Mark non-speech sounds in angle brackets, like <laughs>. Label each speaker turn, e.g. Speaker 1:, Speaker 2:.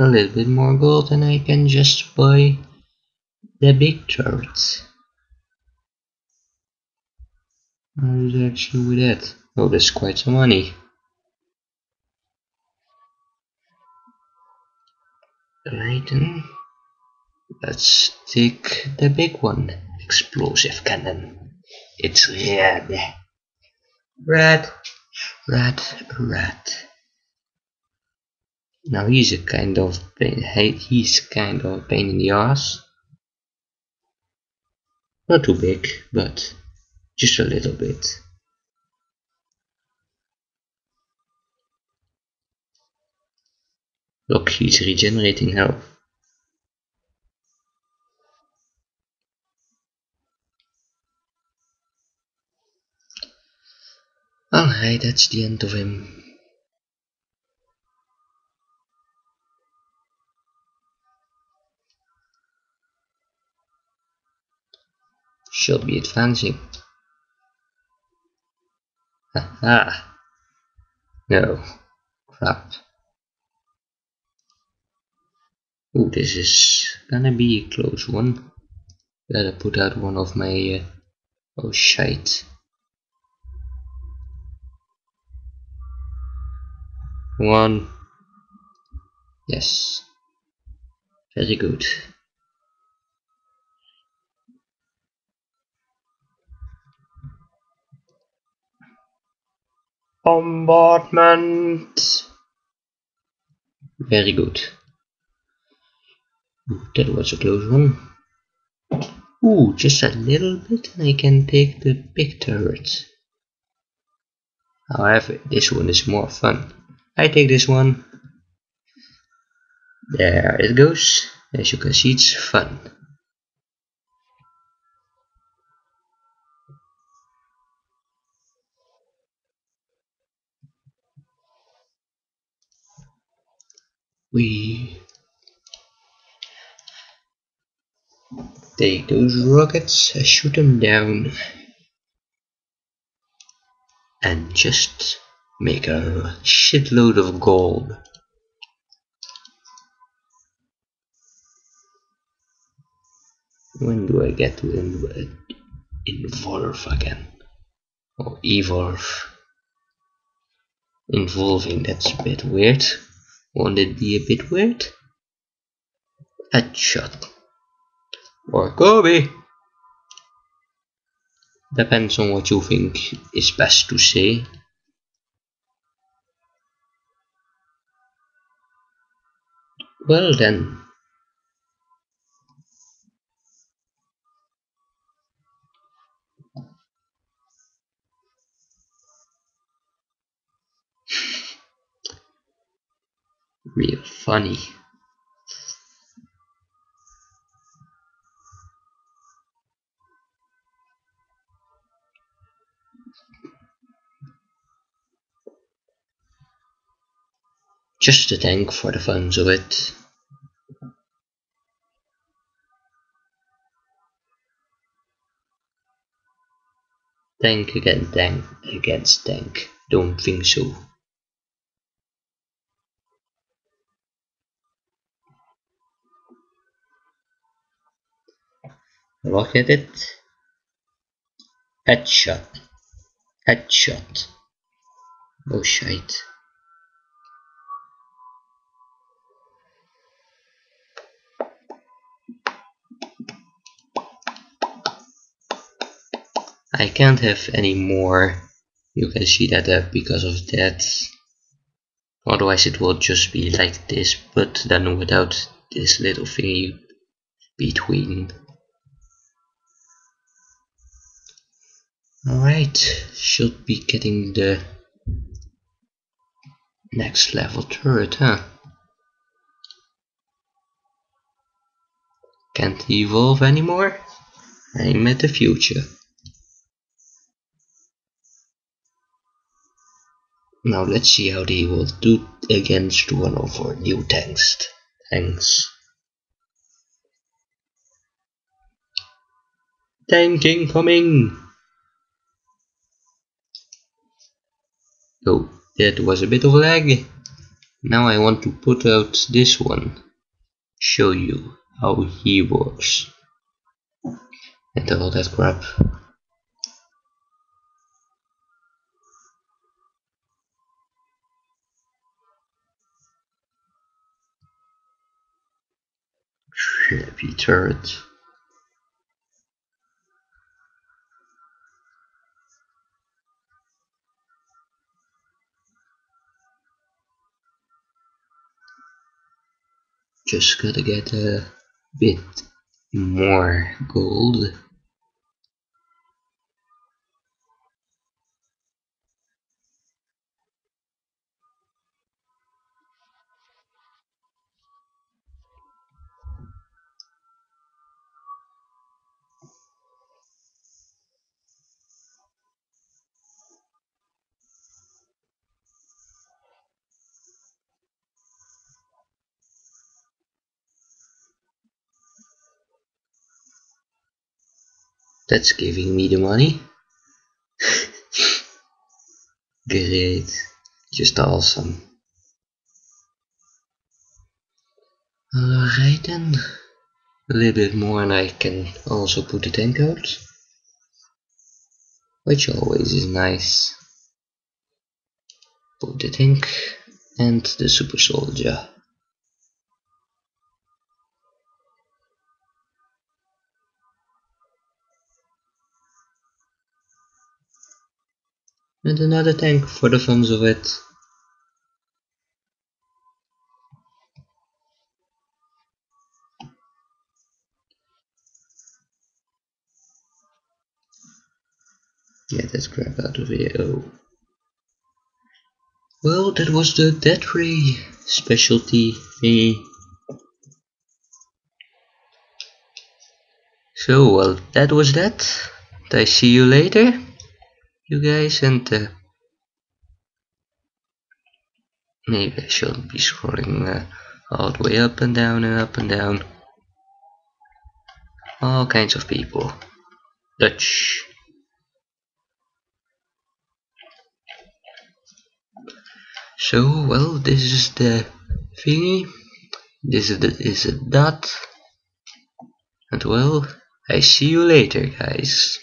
Speaker 1: a little bit more gold and I can just buy the big turret. How is actually with that? Oh, that's quite some money. Then, let's take the big one. Explosive cannon. It's red. Red. Red. Red. Now he's a kind of pain, he's kind of pain in the ass. Not too big, but just a little bit. Look, he's regenerating health. Alright, that's the end of him. Should be advancing. Haha. No. Crap. Oh, this is gonna be a close one. Gotta put out one of my... Uh, oh, shite. One. Yes. Very good. Bombardment. Very good. That was a close one. Ooh, just a little bit and I can take the big turret. However, this one is more fun. I take this one. There it goes. As you can see, it's fun. We take those rockets, shoot them down, and just make a shitload of gold. When do I get to inv involve again? Or evolve? Involving, that's a bit weird. Won't it be a bit weird? Headshot. Or Kobe. Depends on what you think is best to say. Well then. Real funny. Just a tank for the funs of it. Tank against tank against tank. Don't think so. Look at it. Headshot. Headshot. Oh shit. I can't have any more you can see that because of that otherwise it will just be like this but then without this little thingy between alright should be getting the next level turret huh can't evolve anymore I'm at the future Now let's see how they will do against one of our new tanks. Tanks. Tank incoming! Oh, that was a bit of lag. Now I want to put out this one, show you how he works, and all that crap. Heavy turret. Just gotta get a bit more gold. That's giving me the money. <laughs> Great. Just awesome. Alright then. A little bit more and I can also put the tank out. Which always is nice. Put the tank and the super soldier. And another tank for the funs of it. Get that crap out of here. Oh. Well, that was the death ray specialty thingy. So, well, that was that. I see you later you guys and uh, maybe I shouldn't be scrolling uh, all the way up and down and up and down. All kinds of people. Dutch. So well this is the thingy. This is the is a dot. And well I see you later guys